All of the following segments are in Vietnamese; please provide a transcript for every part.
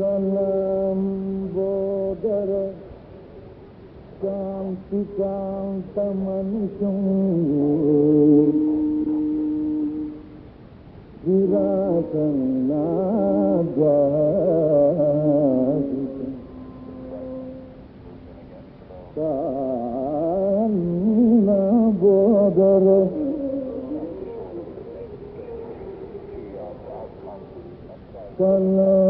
सनम गोदर कांति कांत मनुष्य विरासना गोदर Salam.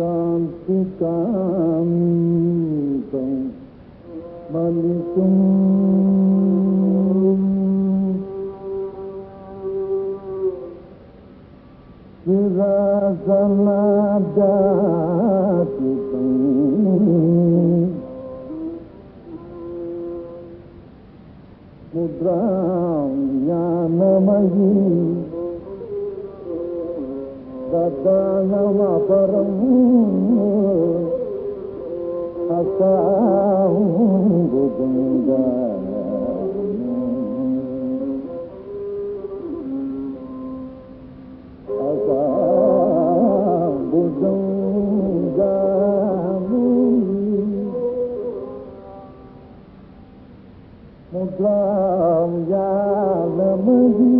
शांतिताम मल जा मुद्राम ज्ञानमी ததாகம் அபரம் அசாவும் முகாம் யானமதி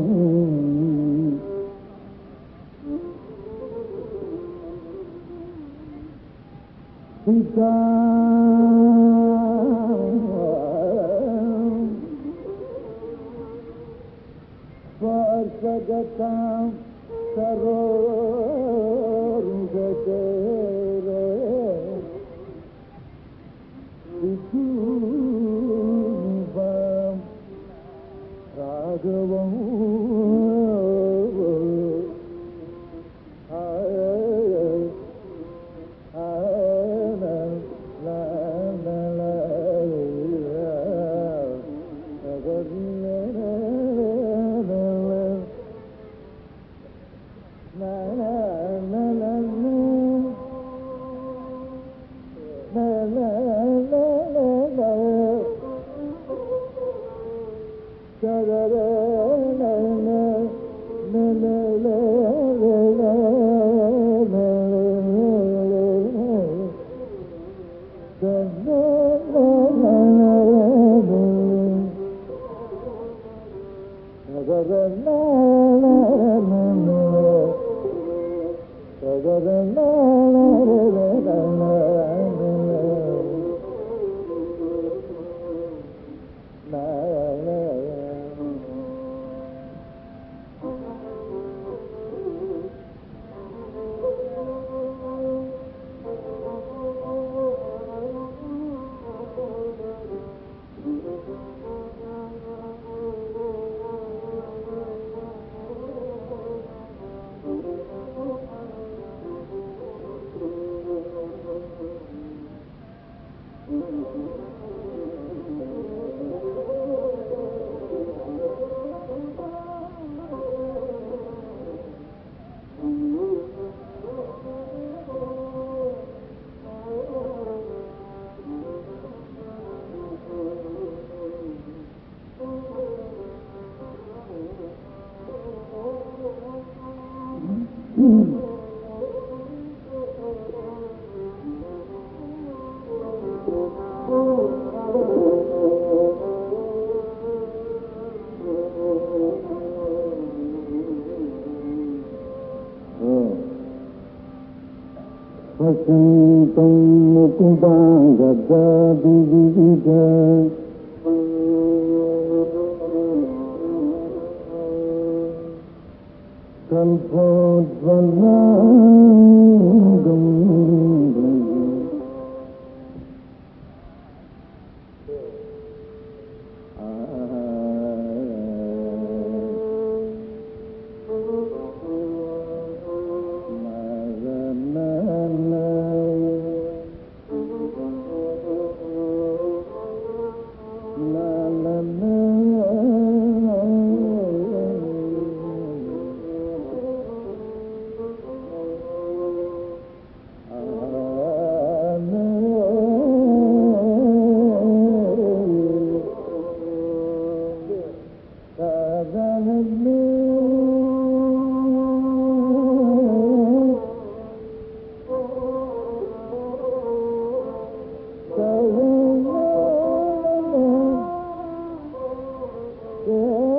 Sagatam Sarojate Sakitam mukundanga gadi vidya Kalpa الظلام Oh.